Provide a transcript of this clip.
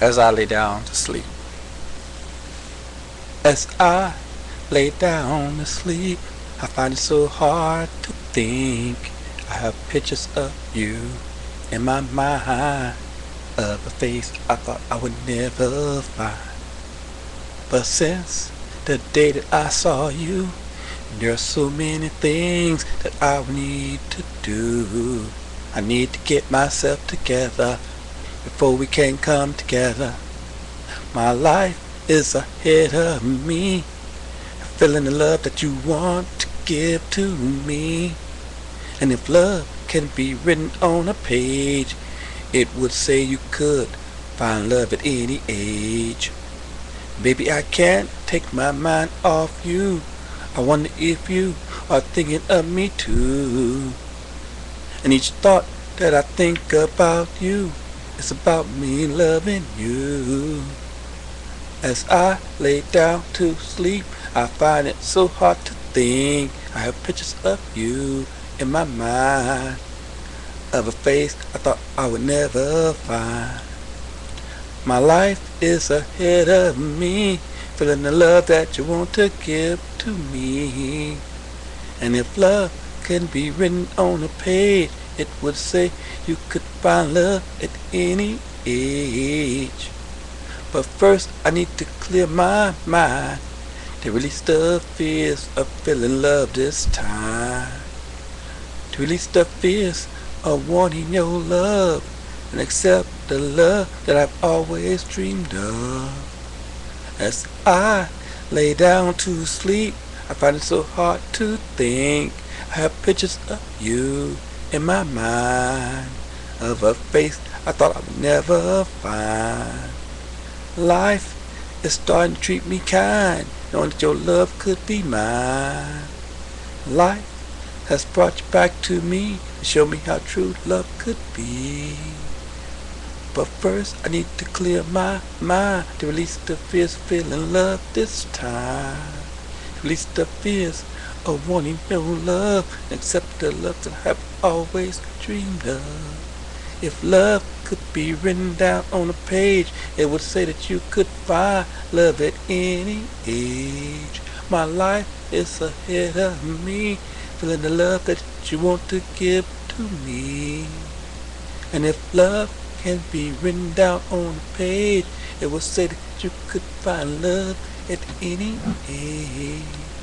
as I lay down to sleep. As I lay down to sleep, I find it so hard to think. I have pictures of you in my mind of a face I thought I would never find. But since the day that I saw you, there are so many things that I need to do. I need to get myself together before we can come together. My life is ahead of me, feeling the love that you want to give to me. And if love can be written on a page, it would say you could find love at any age. Baby, I can't take my mind off you. I wonder if you are thinking of me too. And each thought that I think about you is about me loving you. As I lay down to sleep, I find it so hard to think. I have pictures of you in my mind of a face I thought I would never find. My life is ahead of me, feeling the love that you want to give to me. And if love can be written on a page, it would say you could find love at any age. But first I need to clear my mind to release the fears of feeling love this time. To release the fears of wanting your love and accept the love that I've always dreamed of. As I lay down to sleep, I find it so hard to think. I have pictures of you in my mind, of a face I thought I would never find. Life is starting to treat me kind, knowing that your love could be mine. Life has brought you back to me to show me how true love could be. But first I need to clear my mind to release the fears feeling love this time. Release the fears of wanting no love except the love that I have always dreamed of. If love could be written down on a page, it would say that you could find love at any age. My life is ahead of me, feeling the love that you want to give to me. And if love can be written down on a page, it would say that you could find love at any age.